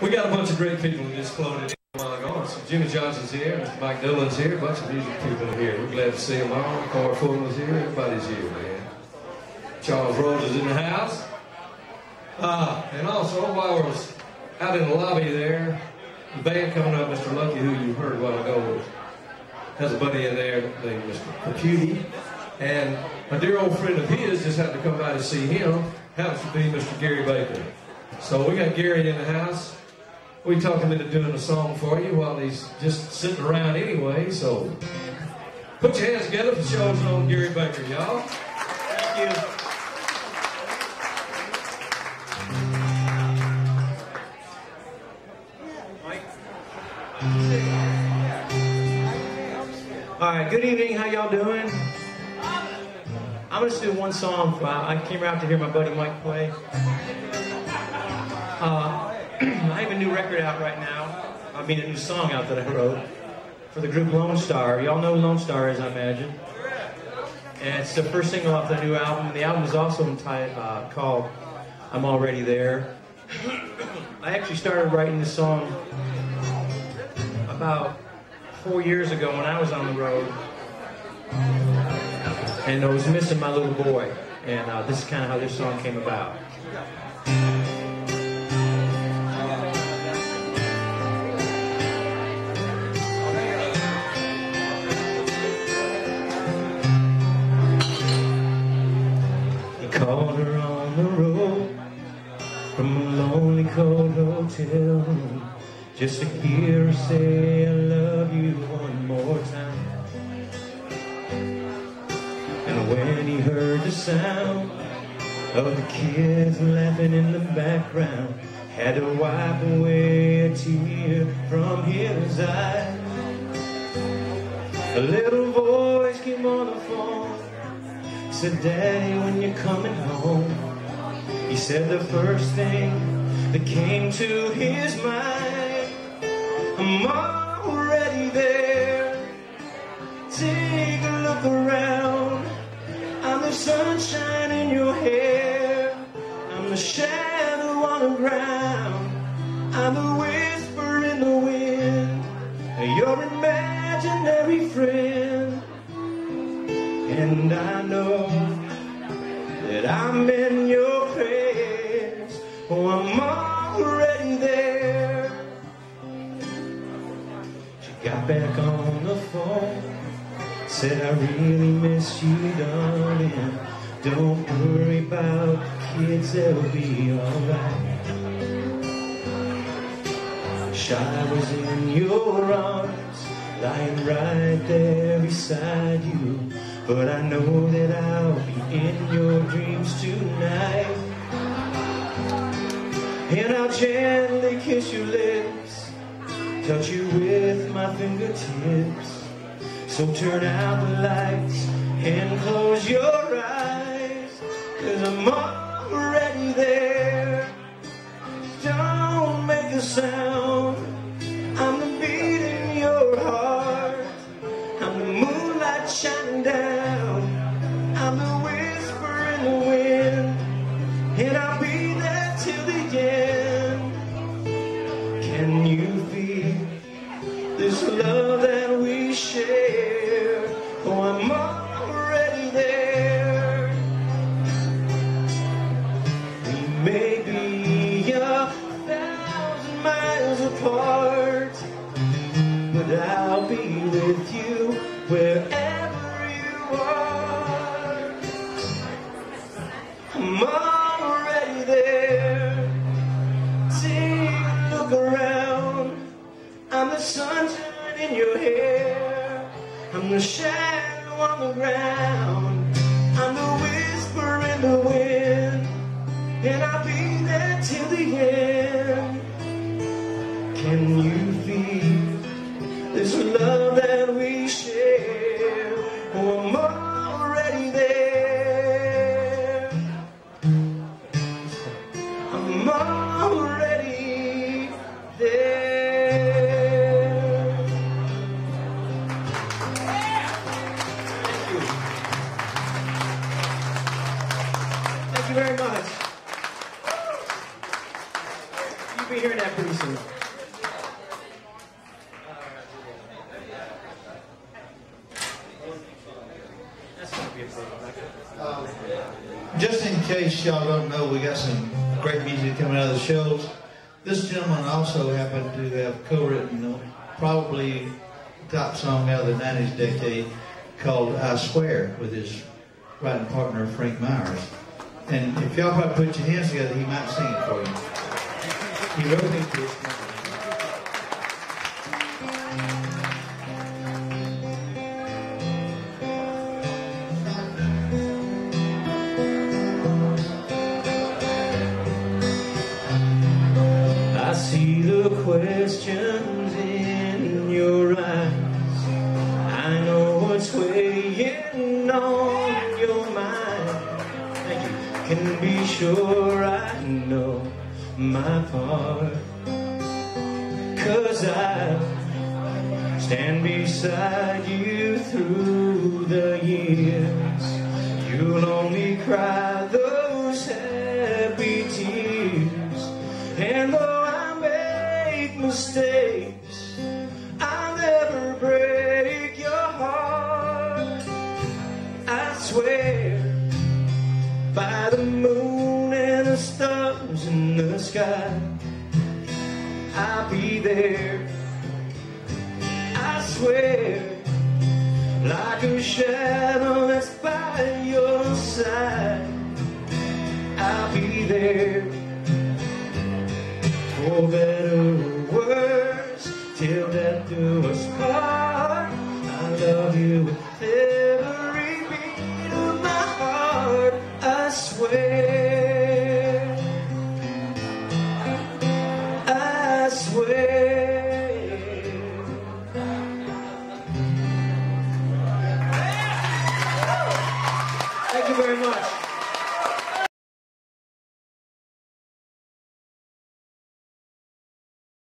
We got a bunch of great people just floated in a while ago. So Jimmy Johnson's here. Mike Dillon's here, a bunch of music people are here. We're glad to see them all. Corey Fulton's here, everybody's here, man. Charles Rose is in the house. Uh, and also, while I was out in the lobby there, the band coming up, Mr. Lucky, who you heard a while ago, has a buddy in there named Mr. Caputi. And a dear old friend of his just happened to come by to see him, happens to be Mr. Gary Baker. So we got Gary in the house. We talked him into doing a song for you while he's just sitting around anyway. So put your hands together for Shoals on Gary Baker, y'all. Thank you. All right, good evening. How y'all doing? I'm gonna just do one song. I came out to hear my buddy Mike play. Uh, I have a new record out right now. I mean, a new song out that I wrote for the group Lonestar. Y'all know Lonestar is, I imagine. And it's the first single off the new album. The album is also entitled, uh, called "I'm Already There." I actually started writing this song about four years ago when I was on the road, and I was missing my little boy. And uh, this is kind of how this song came about. Just to hear her say I love you one more time. And when he heard the sound of the kids laughing in the background, had to wipe away a tear from his eye. A little voice came on the phone, said, Daddy, when you're coming home. He said the first thing that came to his mind, I'm already there. Take a look around. I'm the sunshine in your hair. I'm the shadow on the ground. I'm the whisper in the wind. Your imaginary friend. And I know that I'm in Said, I really miss you, darling. Don't worry about the kids, they'll be alright. Shy was in your arms, lying right there beside you. But I know that I'll be in your dreams tonight. And I'll gently kiss your lips, touch you with my fingertips. So turn out the lights and close your eyes, cause I'm already there. Don't make a sound, I'm the beat in your heart. I'm the moonlight shining down. I'm the whisper in the wind. And I'll be there till the end. Can you feel this love that we share? I'll be with you wherever you are. I'm already there. Take a look around. I'm the sunshine in your hair. I'm the shadow on the ground. I'm the whisper in the wind. And I'll be there till the end. Can you feel this love that we share? Oh, I'm already there. I'm already there. Thank you. Thank you very much. You'll be hearing that pretty soon. Just in case y'all don't know, we got some great music coming out of the Shoals. This gentleman also happened to have co-written uh, probably top song out of the 90s decade called I Swear with his writing partner Frank Myers. And if y'all probably put your hands together, he might sing it for you. He wrote it Can be sure I know my part. Cause I stand beside you through the years. You'll only cry those happy tears. And though I make mistakes, I'll never break your heart. I swear by the moon and the stars in the sky, I'll be there. I swear, like a shadow that's by your side, I'll be there. For better or worse, till death do us part. I love you